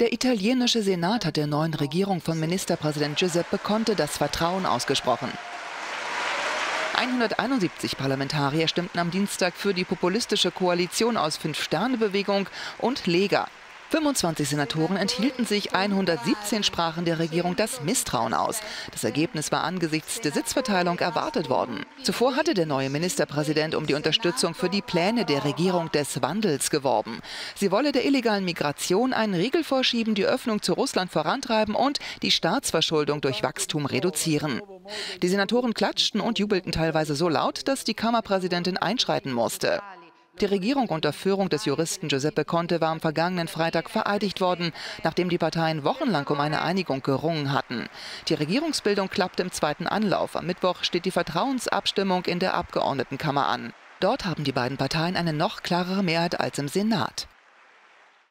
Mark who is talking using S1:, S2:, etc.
S1: Der italienische Senat hat der neuen Regierung von Ministerpräsident Giuseppe Conte das Vertrauen ausgesprochen. 171 Parlamentarier stimmten am Dienstag für die populistische Koalition aus Fünf-Sterne-Bewegung und Lega. 25 Senatoren enthielten sich, 117 sprachen der Regierung das Misstrauen aus. Das Ergebnis war angesichts der Sitzverteilung erwartet worden. Zuvor hatte der neue Ministerpräsident um die Unterstützung für die Pläne der Regierung des Wandels geworben. Sie wolle der illegalen Migration einen Riegel vorschieben, die Öffnung zu Russland vorantreiben und die Staatsverschuldung durch Wachstum reduzieren. Die Senatoren klatschten und jubelten teilweise so laut, dass die Kammerpräsidentin einschreiten musste. Die Regierung unter Führung des Juristen Giuseppe Conte war am vergangenen Freitag vereidigt worden, nachdem die Parteien wochenlang um eine Einigung gerungen hatten. Die Regierungsbildung klappt im zweiten Anlauf. Am Mittwoch steht die Vertrauensabstimmung in der Abgeordnetenkammer an. Dort haben die beiden Parteien eine noch klarere Mehrheit als im Senat.